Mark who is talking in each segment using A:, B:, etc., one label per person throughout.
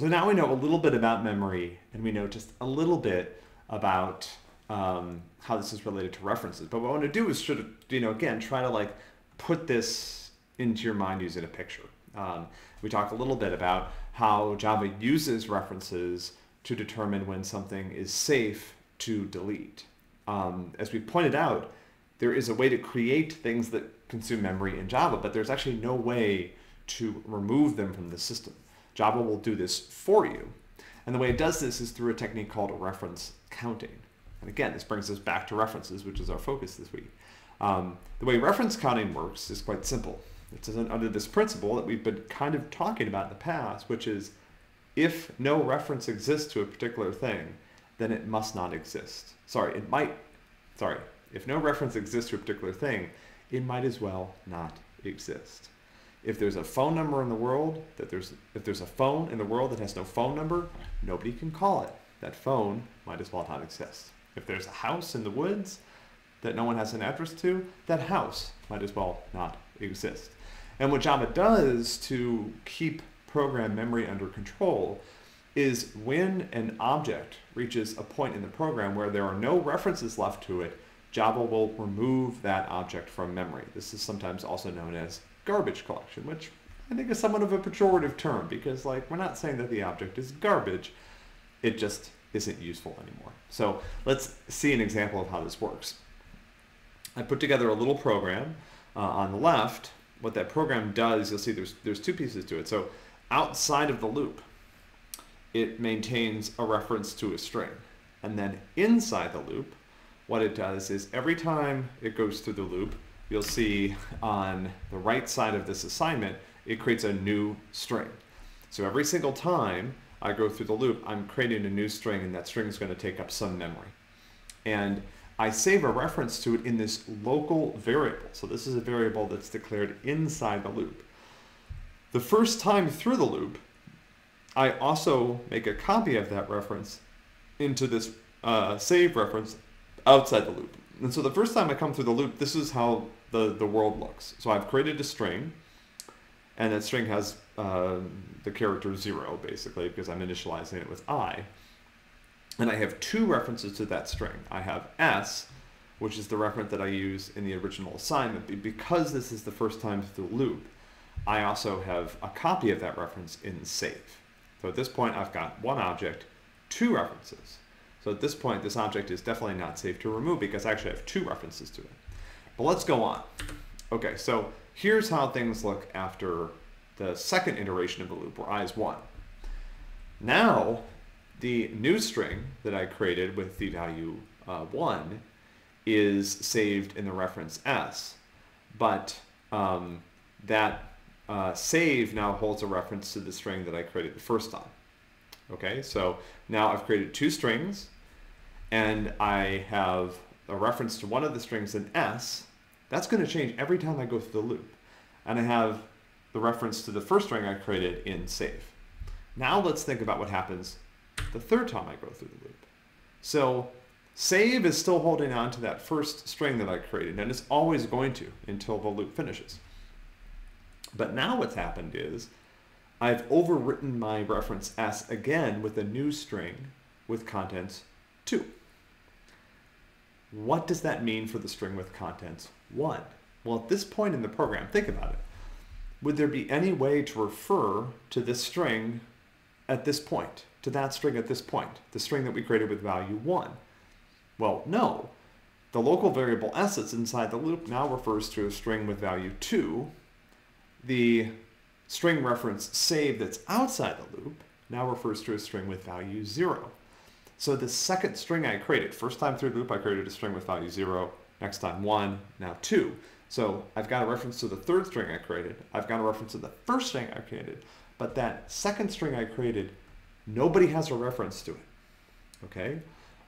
A: So now we know a little bit about memory and we know just a little bit about um, how this is related to references. But what I want to do is sort of, you know, again, try to like put this into your mind using a picture. Um, we talk a little bit about how Java uses references to determine when something is safe to delete. Um, as we pointed out, there is a way to create things that consume memory in Java, but there's actually no way to remove them from the system. Java will do this for you. And the way it does this is through a technique called reference counting. And again, this brings us back to references, which is our focus this week. Um, the way reference counting works is quite simple. It's under this principle that we've been kind of talking about in the past, which is if no reference exists to a particular thing, then it must not exist. Sorry, it might, sorry, if no reference exists to a particular thing, it might as well not exist. If there's a phone number in the world, that there's if there's a phone in the world that has no phone number, nobody can call it. That phone might as well not exist. If there's a house in the woods that no one has an address to, that house might as well not exist. And what Java does to keep program memory under control is when an object reaches a point in the program where there are no references left to it, Java will remove that object from memory. This is sometimes also known as garbage collection, which I think is somewhat of a pejorative term because like we're not saying that the object is garbage, it just isn't useful anymore. So let's see an example of how this works. I put together a little program uh, on the left. What that program does, you'll see there's, there's two pieces to it. So outside of the loop, it maintains a reference to a string. And then inside the loop, what it does is every time it goes through the loop, you'll see on the right side of this assignment, it creates a new string. So every single time I go through the loop, I'm creating a new string and that string is going to take up some memory. And I save a reference to it in this local variable. So this is a variable that's declared inside the loop. The first time through the loop, I also make a copy of that reference into this uh, save reference outside the loop. And so the first time I come through the loop, this is how the, the world looks. So I've created a string, and that string has uh, the character zero, basically, because I'm initializing it with i. And I have two references to that string. I have s, which is the reference that I use in the original assignment. Because this is the first time through the loop, I also have a copy of that reference in save. So at this point, I've got one object, two references. So at this point, this object is definitely not safe to remove because I actually have two references to it. But let's go on. Okay, so here's how things look after the second iteration of the loop, where i is 1. Now, the new string that I created with the value uh, 1 is saved in the reference s, but um, that uh, save now holds a reference to the string that I created the first time. Okay, so now I've created two strings and I have a reference to one of the strings in S. That's going to change every time I go through the loop. And I have the reference to the first string I created in save. Now let's think about what happens the third time I go through the loop. So save is still holding on to that first string that I created, and it's always going to until the loop finishes. But now what's happened is I've overwritten my reference s again with a new string with contents 2. What does that mean for the string with contents 1? Well, at this point in the program, think about it. Would there be any way to refer to this string at this point, to that string at this point, the string that we created with value 1? Well, no. The local variable s that's inside the loop now refers to a string with value 2. The string reference save that's outside the loop now refers to a string with value 0. So the second string I created, first time through the loop I created a string with value 0, next time 1, now 2. So I've got a reference to the third string I created, I've got a reference to the first string I created, but that second string I created, nobody has a reference to it. Okay?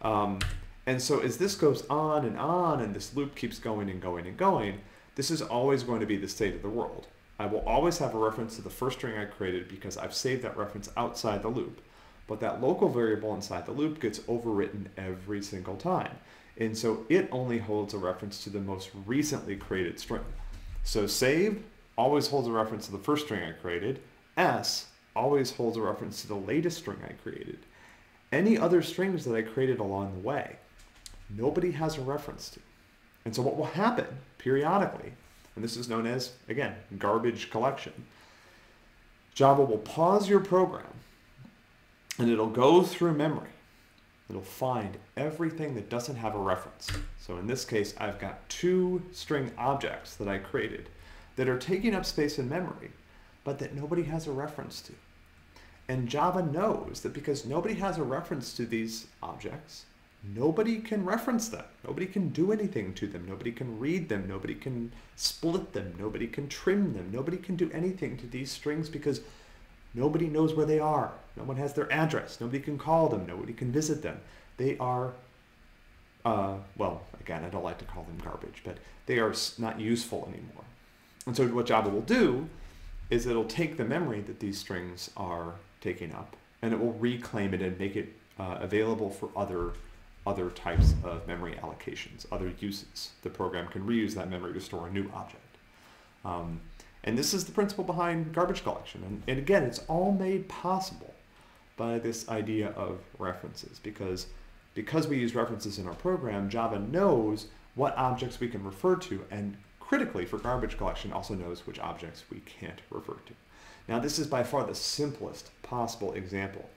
A: Um, and so as this goes on and on and this loop keeps going and going and going, this is always going to be the state of the world. I will always have a reference to the first string I created because I've saved that reference outside the loop. But that local variable inside the loop gets overwritten every single time. And so it only holds a reference to the most recently created string. So save always holds a reference to the first string I created. S always holds a reference to the latest string I created. Any other strings that I created along the way, nobody has a reference to. And so what will happen periodically, and this is known as, again, garbage collection, Java will pause your program and it'll go through memory. It'll find everything that doesn't have a reference. So in this case, I've got two string objects that I created that are taking up space in memory, but that nobody has a reference to. And Java knows that because nobody has a reference to these objects, nobody can reference them. Nobody can do anything to them. Nobody can read them. Nobody can split them. Nobody can trim them. Nobody can do anything to these strings because nobody knows where they are. No one has their address. Nobody can call them. Nobody can visit them. They are, uh, well, again, I don't like to call them garbage, but they are not useful anymore. And so what Java will do is it'll take the memory that these strings are taking up and it will reclaim it and make it uh, available for other other types of memory allocations, other uses. The program can reuse that memory to store a new object. Um, and this is the principle behind garbage collection. And, and again, it's all made possible by this idea of references because because we use references in our program, Java knows what objects we can refer to and critically for garbage collection also knows which objects we can't refer to. Now this is by far the simplest possible example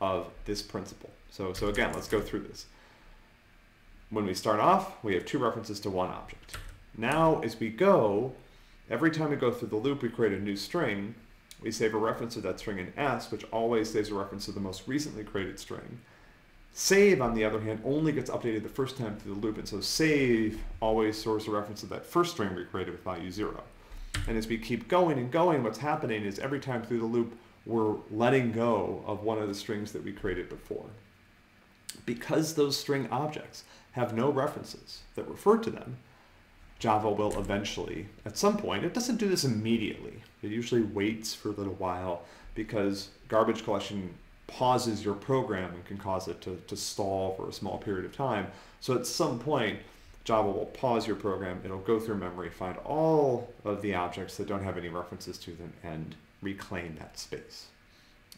A: of this principle. So, so again, let's go through this. When we start off, we have two references to one object. Now, as we go, every time we go through the loop, we create a new string. We save a reference to that string in S, which always saves a reference to the most recently created string. Save, on the other hand, only gets updated the first time through the loop, and so save always stores a reference to that first string we created with value zero. And as we keep going and going, what's happening is every time through the loop, we're letting go of one of the strings that we created before. Because those string objects have no references that refer to them, Java will eventually, at some point, it doesn't do this immediately. It usually waits for a little while because garbage collection pauses your program and can cause it to, to stall for a small period of time. So at some point, Java will pause your program, it'll go through memory, find all of the objects that don't have any references to them, and reclaim that space.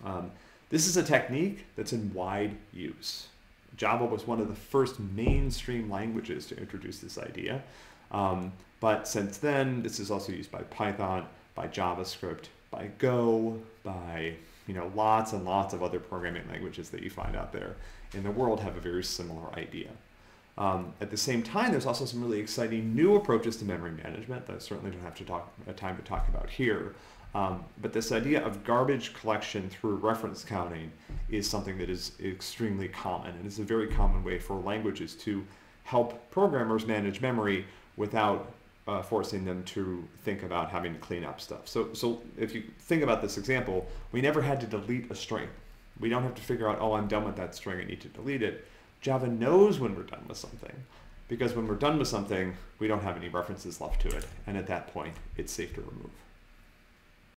A: Um, this is a technique that's in wide use. Java was one of the first mainstream languages to introduce this idea. Um, but since then, this is also used by Python, by JavaScript, by Go, by you know lots and lots of other programming languages that you find out there in the world have a very similar idea. Um, at the same time, there's also some really exciting new approaches to memory management that I certainly don't have to talk uh, time to talk about here. Um, but this idea of garbage collection through reference counting is something that is extremely common, and it's a very common way for languages to help programmers manage memory without uh, forcing them to think about having to clean up stuff. So, so if you think about this example, we never had to delete a string. We don't have to figure out, oh, I'm done with that string, I need to delete it. Java knows when we're done with something because when we're done with something, we don't have any references left to it. And at that point, it's safe to remove.